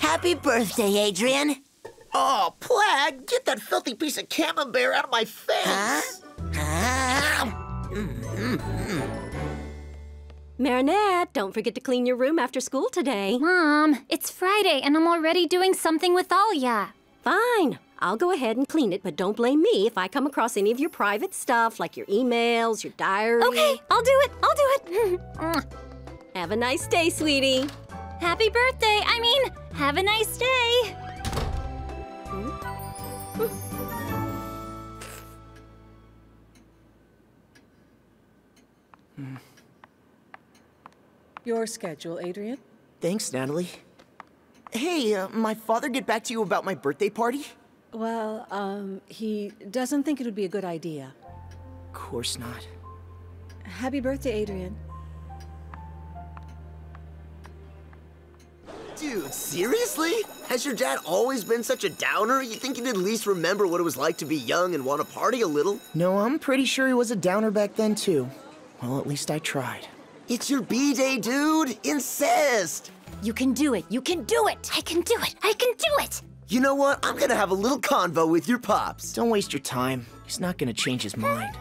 Happy birthday, Adrien. Oh, Plagg, get that filthy piece of camembert out of my face. Huh? Ah. Marinette, don't forget to clean your room after school today. Mom, it's Friday and I'm already doing something with Alya. Fine. I'll go ahead and clean it, but don't blame me if I come across any of your private stuff, like your emails, your diary. Okay, I'll do it. I'll do it. Have a nice day, sweetie. Happy birthday. I mean, have a nice day. Your schedule, Adrien? Thanks, Natalie. Hey, uh, my father get back to you about my birthday party? Well, um, he doesn't think it would be a good idea. Of course not. Happy birthday, Adrien. Dude, seriously? Has your dad always been such a downer? You think he'd at least remember what it was like to be young and want to party a little? No, I'm pretty sure he was a downer back then, too. Well, at least I tried. It's your B-Day, dude! Insist! You can do it. You can do it. I can do it. I can do it. You know what? I'm gonna have a little convo with your pops. Don't waste your time. He's not gonna change his mind.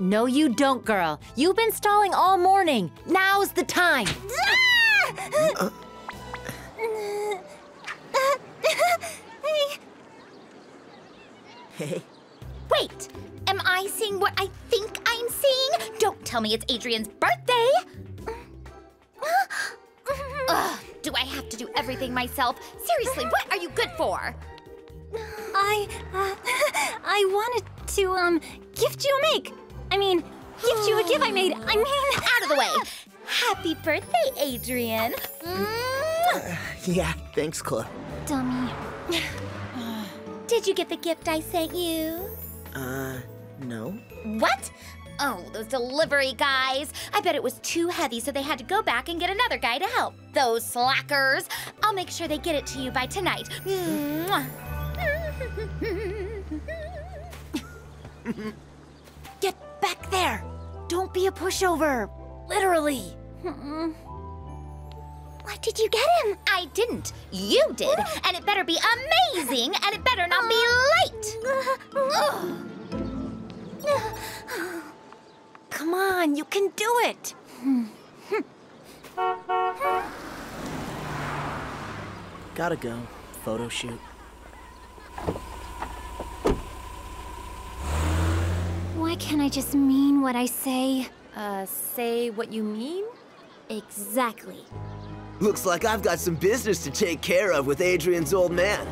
No, you don't, girl. You've been stalling all morning. Now's the time. Hey. Wait, am I seeing what I think I'm seeing? Don't tell me it's Adrien's birthday. Ugh, do I have to do everything myself? Seriously, what are you good for? I, uh, I wanted to, um, gift you a make. I mean, gift you a gift I made. I mean, Out of the way. Happy birthday, Adrien. Mwah. Yeah, thanks, Chloe. dummy. Did you get the gift I sent you? Uh, no? What? Oh, those delivery guys. I bet it was too heavy, so they had to go back and get another guy to help. Those slackers. I'll make sure they get it to you by tonight. Mwah. Get back there. Don't be a pushover. Literally. What did you get him? I didn't. You did. And it better be amazing, and it better not be late. Come on, you can do it. Gotta go. Photo shoot. Why can't I just mean what I say? Uh, say what you mean? Exactly. Looks like I've got some business to take care of with Adrien's old man.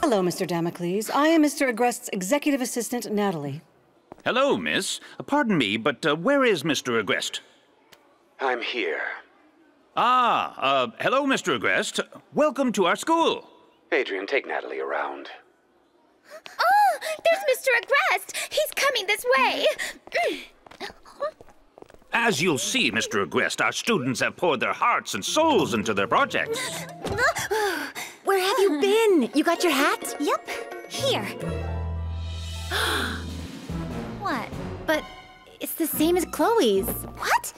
Hello, Mr. Damocles. I am Mr. Agrest's executive assistant, Natalie. Hello, miss. Pardon me, but uh, where is Mr. Agrest? I'm here. Ah, uh, hello, Mr. Agrest. Welcome to our school. Adrien, take Natalie around. Oh, there's Mr. Agrest. He's coming this way. As you'll see, Mr. Agrest, our students have poured their hearts and souls into their projects. Where have you been? You got your hat? Yep. Here. what? But it's the same as Chloe's. What?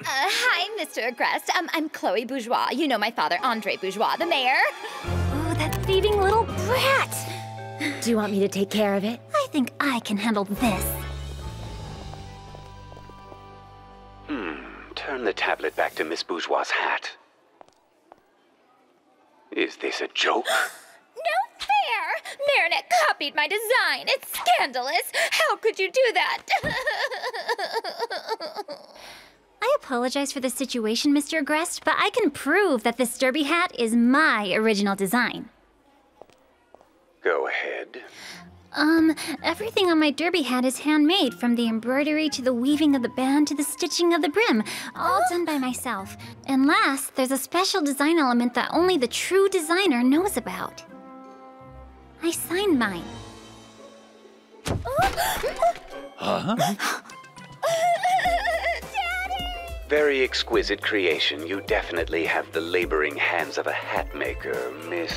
Uh, hi, Mr. Agrest. Um, I'm Chloe Bourgeois. You know my father, Andre Bourgeois, the mayor. Oh, that thieving little brat! Do you want me to take care of it? I think I can handle this. Hmm. Turn the tablet back to Miss Bourgeois' hat. Is this a joke? No fair! Marinette copied my design. It's scandalous. How could you do that? I apologize for the situation, Mr. Agrest, but I can prove that this derby hat is my original design. Go ahead. Um, everything on my derby hat is handmade, from the embroidery to the weaving of the band to the stitching of the brim, all done by myself. And last, there's a special design element that only the true designer knows about. I signed mine. Huh? Daddy! Very exquisite creation. You definitely have the laboring hands of a hat maker, Miss.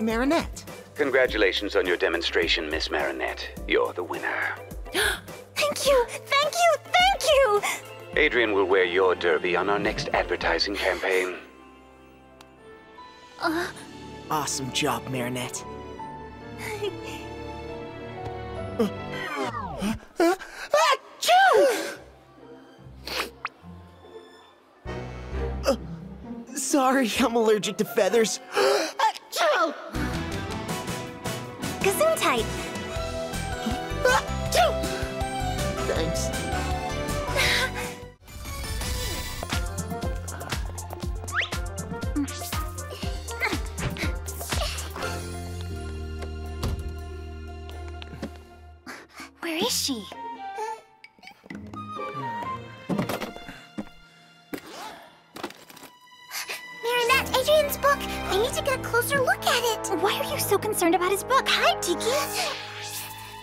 Marinette. Congratulations on your demonstration, Miss Marinette. You're the winner. Thank Thank you! Thank you! Thank you! Adrien will wear your derby on our next advertising campaign. Awesome job, Marinette. Achoo! Uh, Sorry, I'm allergic to feathers. Thanks. Where is she? I need to get a closer look at it. Why are you so concerned about his book? Hi, Tikki!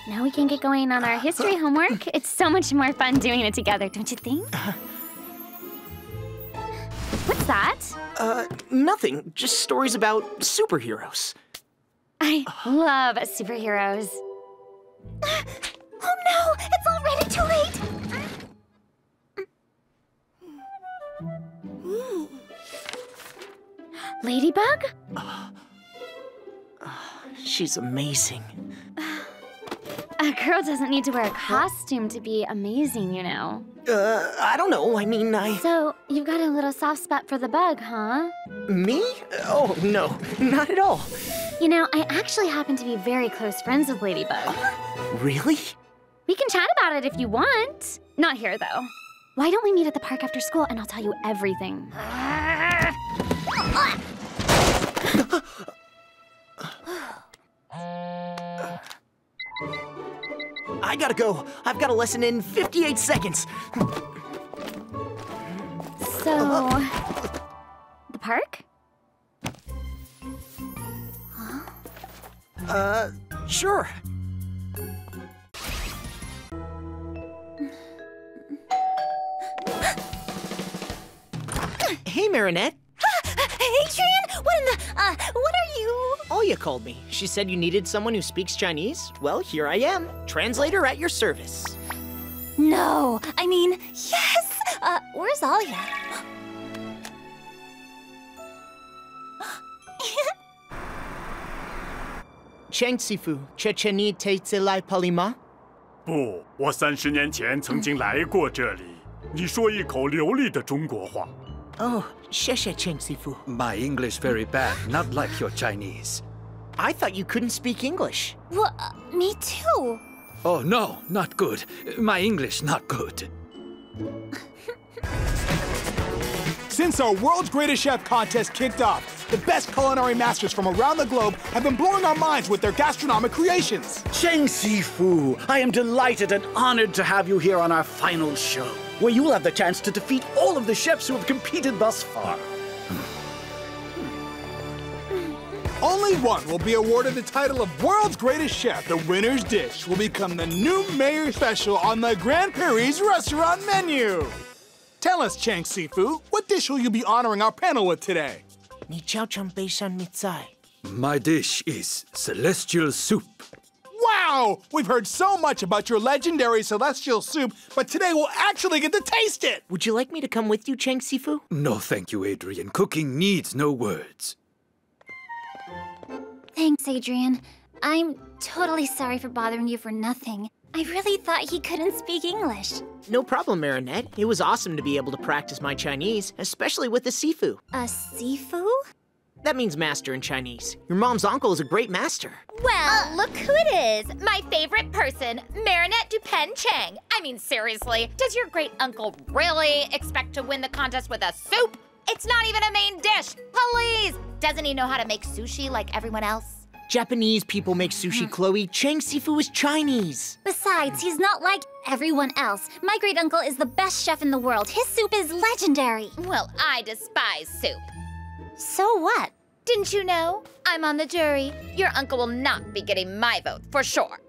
Now we can get going on our history homework. It's so much more fun doing it together, don't you think? What's that? Uh, nothing. Just stories about superheroes. I love superheroes. Oh no! It's already too late! Ladybug? She's amazing. A girl doesn't need to wear a costume to be amazing, you know. Uh, I don't know. I mean, I. So, you've got a little soft spot for the bug, huh? Me? Oh, no. Not at all. You know, I actually happen to be very close friends with Ladybug. Really? We can chat about it if you want. Not here, though. Why don't we meet at the park after school and I'll tell you everything? I gotta go. I've got a lesson in 58 seconds. So, the park? Huh? Uh, sure. Hey, Marinette. Adrien, what in the, what are you? Alya called me. She said you needed someone who speaks Chinese. Well, here I am. Translator at your service. No, I mean, yes! Uh, where's Alya? Cheng Sifu, Checheni Teitzelai Palima? 不，我三十年前曾经来过这里。你说一口流利的中国话，Oh, 谢谢 Cheng Sifu. My English very bad, not like your Chinese. I thought you couldn't speak English. Well, uh, me too. Oh no, not good. My English not good. Since our World's Greatest Chef contest kicked off, the best culinary masters from around the globe have been blowing our minds with their gastronomic creations. Cheng Sifu, I am delighted and honored to have you here on our final show, where you will have the chance to defeat all of the chefs who have competed thus far. Only one will be awarded the title of World's Greatest Chef. The winner's dish will become the new mayor special on the Grand Paris restaurant menu. Tell us, Chang Sifu, what dish will you be honoring our panel with today? Ni chao chang bei shan mi zai. My dish is celestial soup. Wow! We've heard so much about your legendary celestial soup, but today we'll actually get to taste it! Would you like me to come with you, Cheng Sifu? No, thank you, Adrien. Cooking needs no words. Thanks, Adrien. I'm totally sorry for bothering you for nothing. I really thought he couldn't speak English. No problem, Marinette. It was awesome to be able to practice my Chinese, especially with the Sifu. A Sifu? That means master in Chinese. Your mom's uncle is a great master. Well, look who it is. My favorite person, Marinette Dupain-Cheng. I mean, seriously, does your great uncle really expect to win the contest with a soup? It's not even a main dish. Please! Doesn't he know how to make sushi like everyone else? Japanese people make sushi, hmm. Chloe. Cheng Sifu is Chinese. Besides, he's not like everyone else. My great uncle is the best chef in the world. His soup is legendary. Well, I despise soup. So what? Didn't you know? I'm on the jury. Your uncle will not be getting my vote, for sure.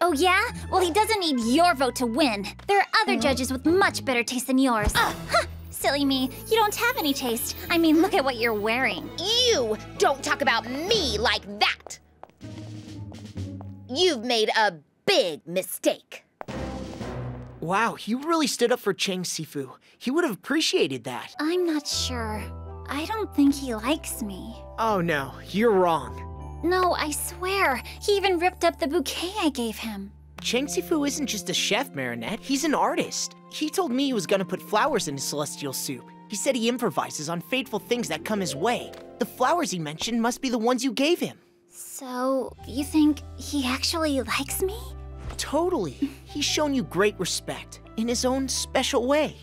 Oh, yeah? Well, he doesn't need your vote to win. There are other hmm. judges with much better taste than yours. Huh, silly me. You don't have any taste. I mean, look at what you're wearing. You don't talk about me like that. You've made a big mistake. Wow, you really stood up for Cheng Sifu. He would have appreciated that. I'm not sure. I don't think he likes me. Oh no, you're wrong. No, I swear. He even ripped up the bouquet I gave him. Cheng Sifu isn't just a chef, Marinette. He's an artist. He told me he was gonna put flowers in his celestial soup. He said he improvises on fateful things that come his way. The flowers he mentioned must be the ones you gave him. So, you think he actually likes me? Totally. He's shown you great respect in his own special way.